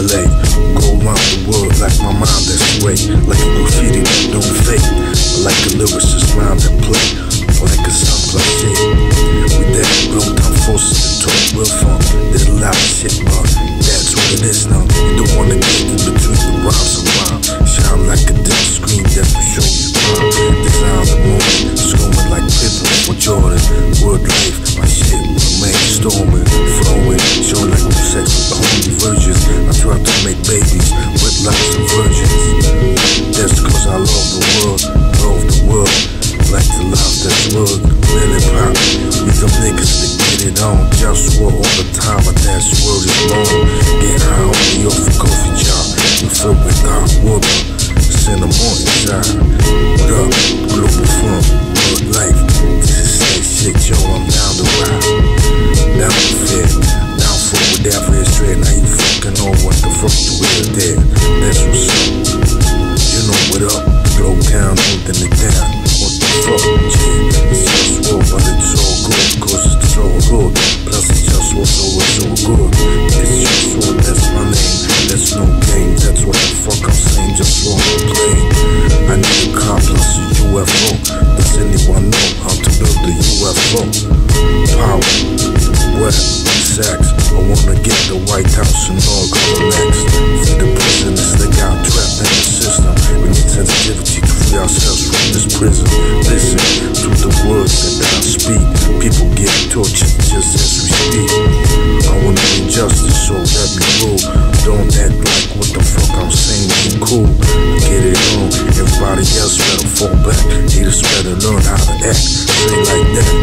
LA. Go around the world like my mind that's way. Like a graffiti that don't fade. Or like a lyricist round that play. Or like a sound cliche. We real time forces to talk real fun. A shit, but that's what it is now. You don't wanna get in between the rhymes and rhyme. Shine like a dim screen that will show you crime. Design the moment, screaming like Pippen or Jordan. Word life, my shit, man, it on, just war all the time, but that's word is long. Get high on me off a coffee jar, we fill with hot water. Send them on inside. What sex. I wanna get the White House and all next. For the prisoners that got trapped in the system. We need sensitivity to free ourselves from this prison. Listen to the words that I speak. People get tortured just as we speak. I wanna be justice, so let me rule. Don't act like what the fuck I'm saying ain't cool. Get it on. Everybody else better fall back. Haters better learn how to act. Say like that.